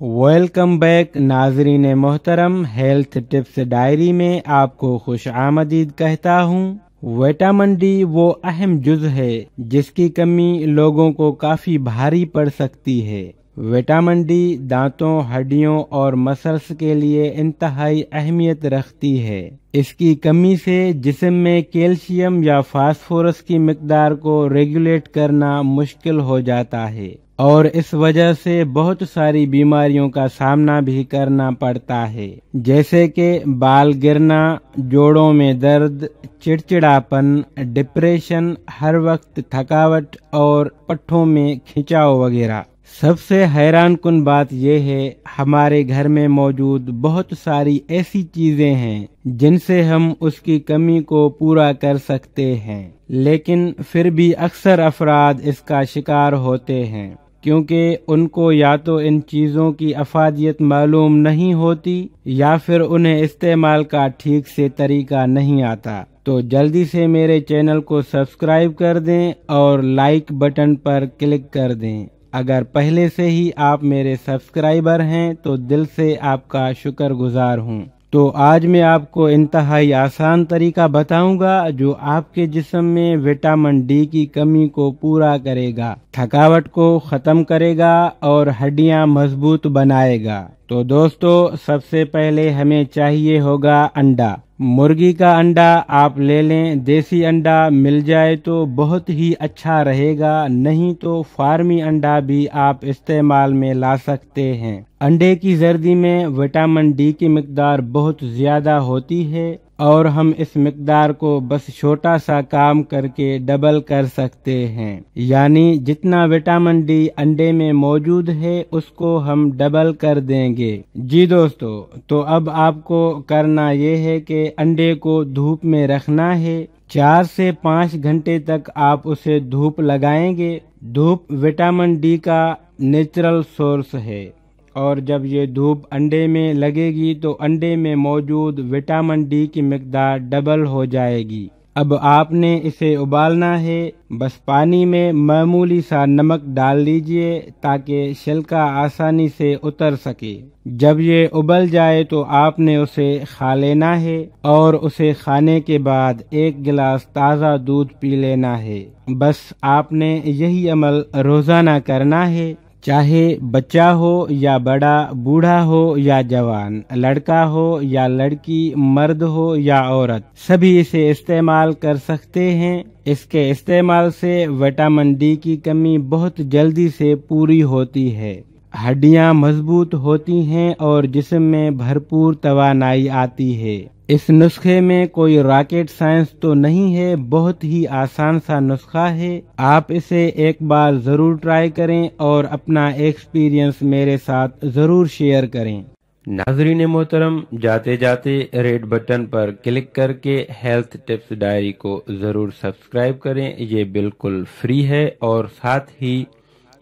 Welcome back ناظرین محترم health tips diary میں آپ کو خوش آمدید کہتا ہوں۔ ویٹامن ڈی وہ اہم جز ہے جس کی کمی لوگوں کو کافی بھاری پڑ سکتی ہے۔ وٹامن ڈی دانتوں، ہڈیوں اور مسلس کے لیے انتہائی اہمیت رکھتی ہے۔ اس کی کمی سے جسم میں کیلشیم یا فاسفورس کی مقدار کو ریگولیٹ کرنا مشکل ہو جاتا ہے۔ اور اس وجہ سے بہت ساری بیماریوں کا سامنا بھی کرنا پڑتا ہے۔ جیسے کہ بال گرنا، جوڑوں میں درد، چڑچڑاپن ڈپریشن ہر وقت تھکاوٹ اور پٹھوں میں کھنچاؤ وغیرہ۔ سب سے حیران کن بات یہ ہے، ہمارے گھر میں موجود بہت ساری ایسی چیزیں ہیں جن سے ہم اس کی کمی کو پورا کر سکتے ہیں۔ لیکن پھر بھی اکثر افراد اس کا شکار ہوتے ہیں، کیونکہ ان کو یا تو ان چیزوں کی افادیت معلوم نہیں ہوتی یا پھر انہیں استعمال کا ٹھیک سے طریقہ نہیں آتا۔ تو جلدی سے میرے چینل کو سبسکرائب کر دیں اور لائک بٹن پر کلک کر دیں۔ اگر پہلے سے ہی آپ میرے سبسکرائبر ہیں، تو دل سے آپ کا شکر گزار ہوں۔ تو آج میں آپ کو انتہائی آسان طریقہ بتاؤں گا، جو آپ کے جسم میں وٹامن ڈی کی کمی کو پورا کرے گا، تھکاوٹ کو ختم کرے گا اور ہڈیاں مضبوط بنائے گا۔ تو دوستو، سب سے پہلے ہمیں چاہیے ہوگا انڈا۔ مرغی کا انڈا آپ لے لیں، دیسی انڈا مل جائے تو بہت ہی اچھا رہے گا، نہیں تو فارمی انڈا بھی آپ استعمال میں لا سکتے ہیں۔ انڈے کی زردی میں وٹامن ڈی کی مقدار بہت زیادہ ہوتی ہے۔ اور ہم اس مقدار کو بس چھوٹا سا کام کر کے ڈبل کر سکتے ہیں۔ یعنی جتنا وٹامن ڈی انڈے میں موجود ہے، اس کو ہم ڈبل کر دیں گے۔ جی دوستو، تو اب آپ کو کرنا یہ ہے کہ انڈے کو دھوپ میں رکھنا ہے۔ چار سے پانچ گھنٹے تک آپ اسے دھوپ لگائیں گے۔ دھوپ وٹامن ڈی کا نیچرل سورس ہے۔ اور جب یہ دھوپ انڈے میں لگے گی تو انڈے میں موجود وٹامن ڈی کی مقدار ڈبل ہو جائے گی۔ اب آپ نے اسے ابالنا ہے۔ بس پانی میں معمولی سا نمک ڈال لیجیے تاکہ شلکا آسانی سے اتر سکے۔ جب یہ ابل جائے تو آپ نے اسے کھا لینا ہے اور اسے کھانے کے بعد ایک گلاس تازہ دودھ پی لینا ہے۔ بس آپ نے یہی عمل روزانہ کرنا ہے۔ چاہے بچہ ہو یا بڑا، بوڑھا ہو یا جوان، لڑکا ہو یا لڑکی، مرد ہو یا عورت، سبھی اسے استعمال کر سکتے ہیں۔ اس کے استعمال سے وٹامن ڈی کی کمی بہت جلدی سے پوری ہوتی ہے۔ ہڈیاں مضبوط ہوتی ہیں اور جسم میں بھرپور توانائی آتی ہے۔ اس نسخے میں کوئی راکٹ سائنس تو نہیں ہے، بہت ہی آسان سا نسخہ ہے۔ آپ اسے ایک بار ضرور ٹرائی کریں اور اپنا ایکسپیرینس میرے ساتھ ضرور شیئر کریں۔ ناظرین محترم، جاتے جاتے ریڈ بٹن پر کلک کر کے ہیلتھ ٹپس ڈائری کو ضرور سبسکرائب کریں۔ یہ بالکل فری ہے اور ساتھ ہی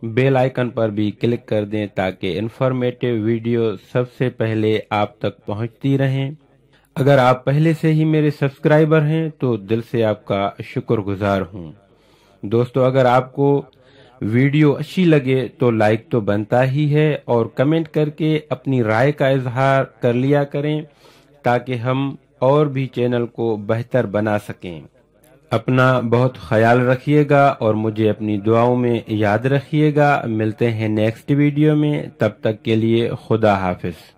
بیل آئکن پر بھی کلک کر دیں تاکہ انفارمیٹو ویڈیو سب سے پہلے آپ تک پہنچتی رہیں۔ اگر آپ پہلے سے ہی میرے سبسکرائبر ہیں تو دل سے آپ کا شکر گزار ہوں۔ دوستو، اگر آپ کو ویڈیو اچھی لگے تو لائک تو بنتا ہی ہے اور کمنٹ کر کے اپنی رائے کا اظہار کر لیا کریں تاکہ ہم اور بھی چینل کو بہتر بنا سکیں۔ اپنا بہت خیال رکھیے گا اور مجھے اپنی دعاؤں میں یاد رکھیے گا۔ ملتے ہیں نیکسٹ ویڈیو میں۔ تب تک کے لیے خدا حافظ۔